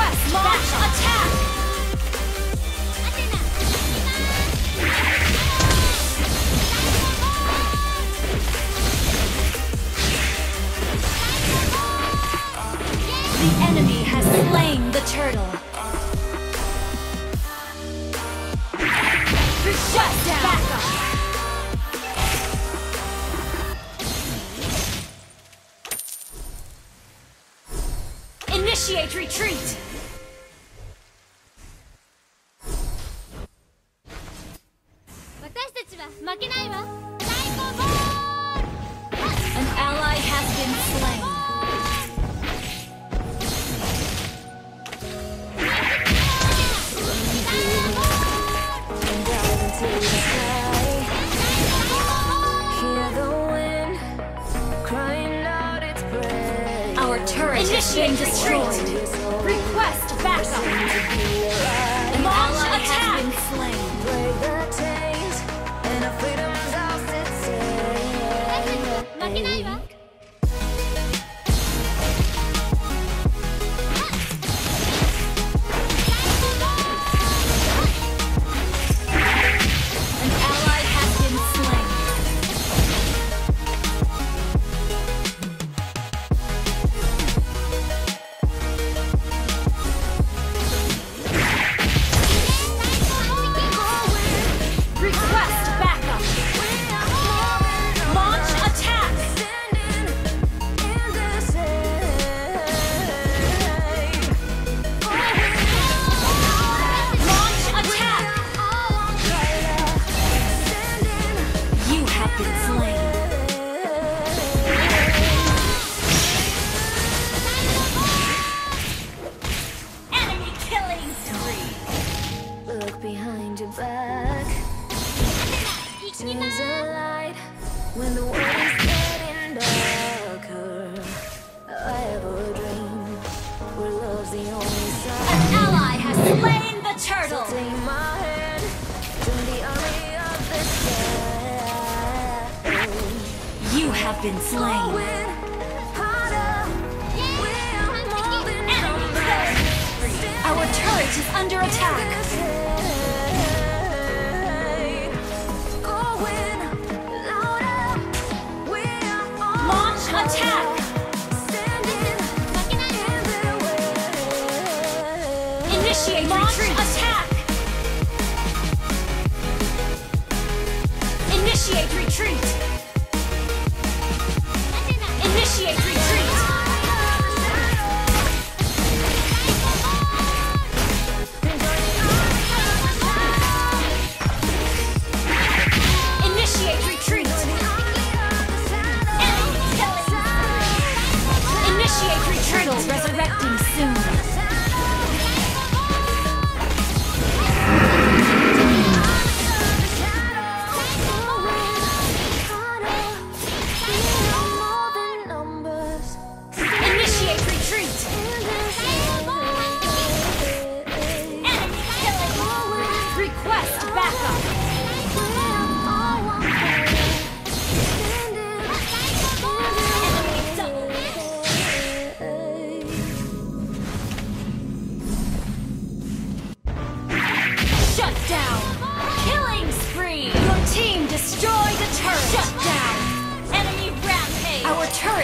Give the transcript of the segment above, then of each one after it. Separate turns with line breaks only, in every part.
Request launch attack! The enemy has slain the turtle. Shut down! Back up! Initiate retreat! An ally has been slain.
Down
into the sky. Initiating destroyed. Request backup. Launch attack. slain. been slain. Our turret is under attack.
Initiate retreat!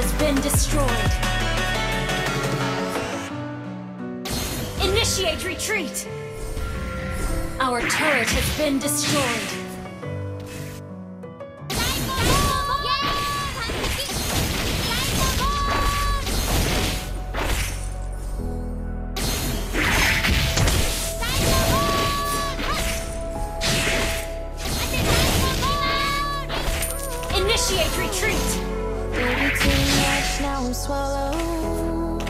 has been destroyed. Initiate retreat! Our turret has been destroyed.
Initiate retreat!
Baby, too much, now I'm swallowed.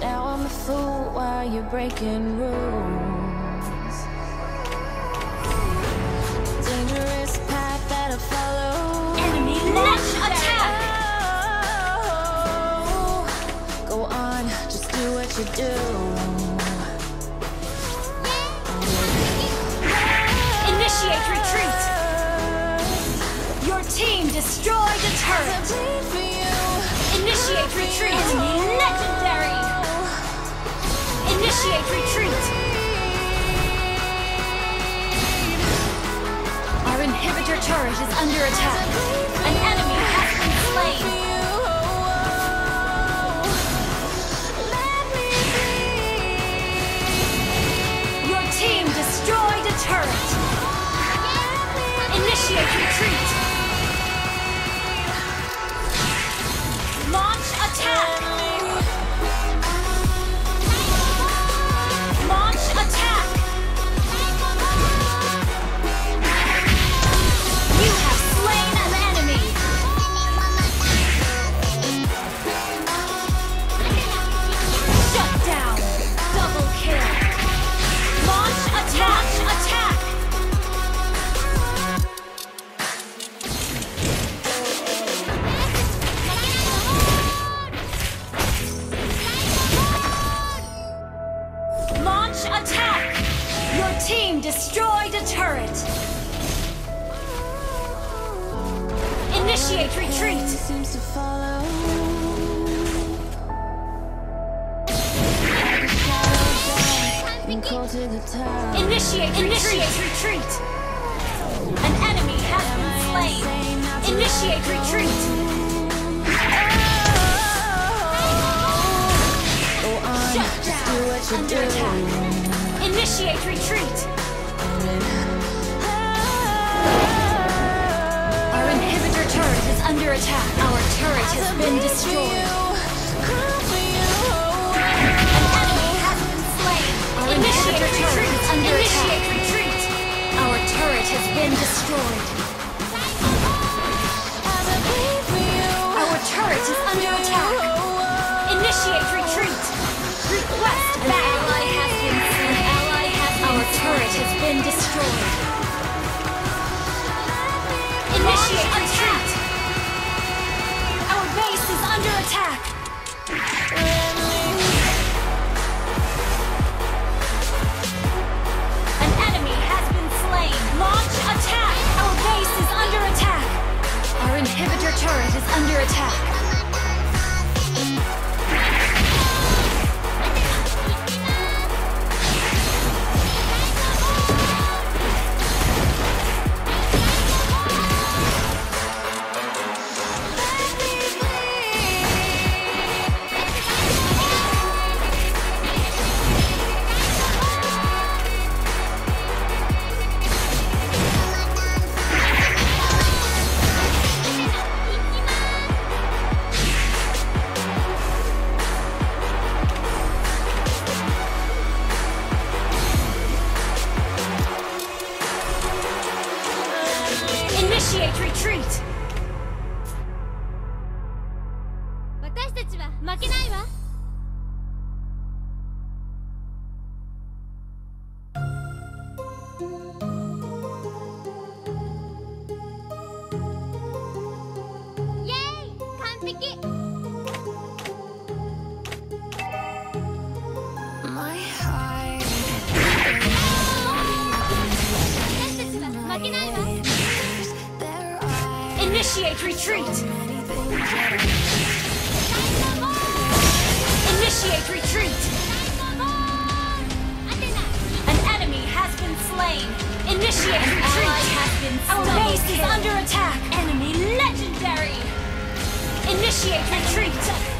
Now I'm a fool while you're breaking rules. Dangerous path that I follow.
Enemy launch attack!
Oh, Go on, just do what you do.
Turret! Initiate retreat! Legendary! Initiate retreat! Our inhibitor turret is under attack. An enemy has been slain. Your team destroyed a turret. Initiate retreat. Initiate Initiate retreat. An enemy has been slain. Initiate retreat.
Oh, Go on,
Shut down.
what you
Under
do.
attack. Initiate retreat. Our inhibitor turret is under attack. Our turret has been destroyed. Been destroyed. Our turret is under attack. Initiate retreat. Request An ally has been slain. Ally has Our turret has been destroyed. Initiate retreat. Our base is under attack. Light retreat! Initiate retreat! An enemy has been slain! Initiate An retreat! Our base is under attack! Enemy legendary! Initiate retreat!